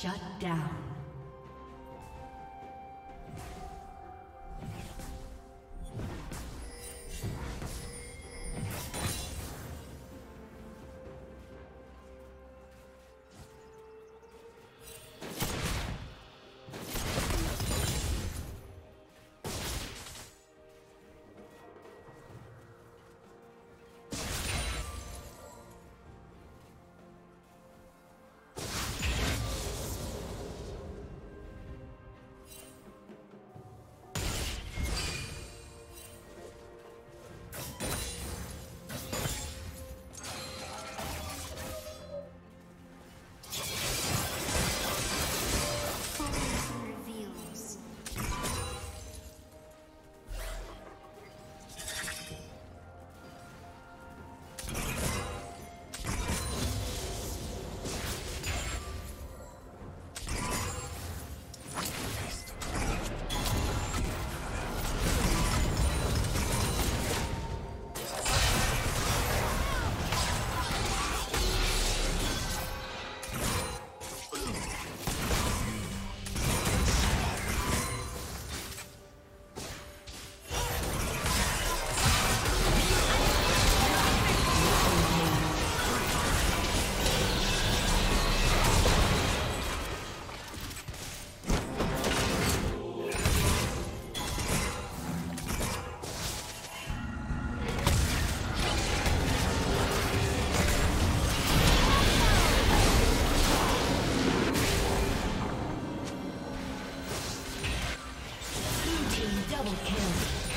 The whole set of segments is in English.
Shut down. Rampage.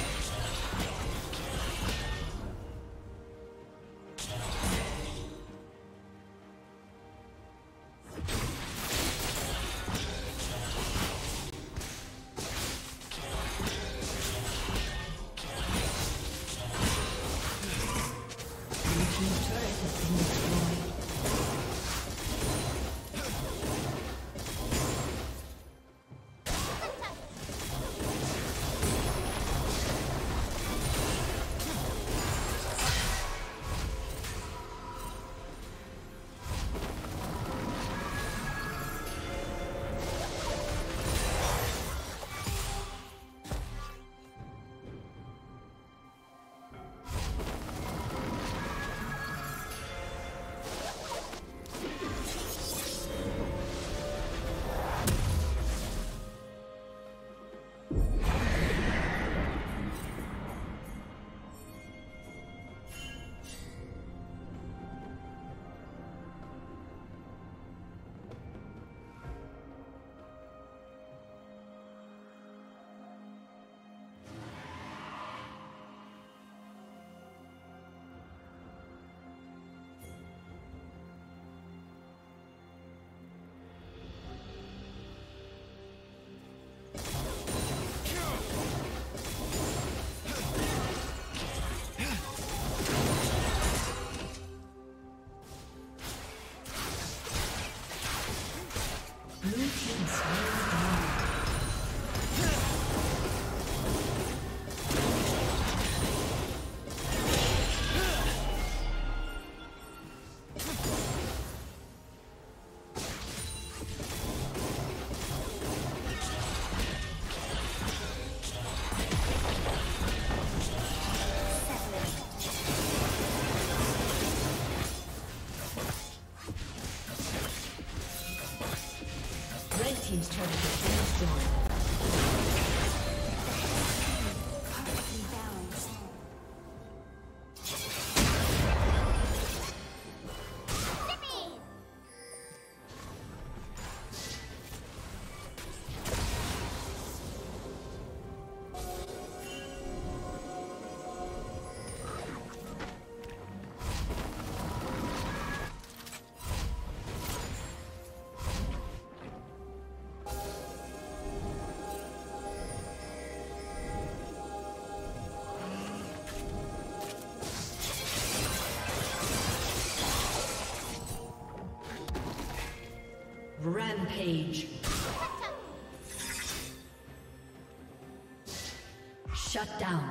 Shut down.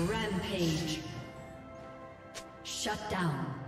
Rampage. Shut down.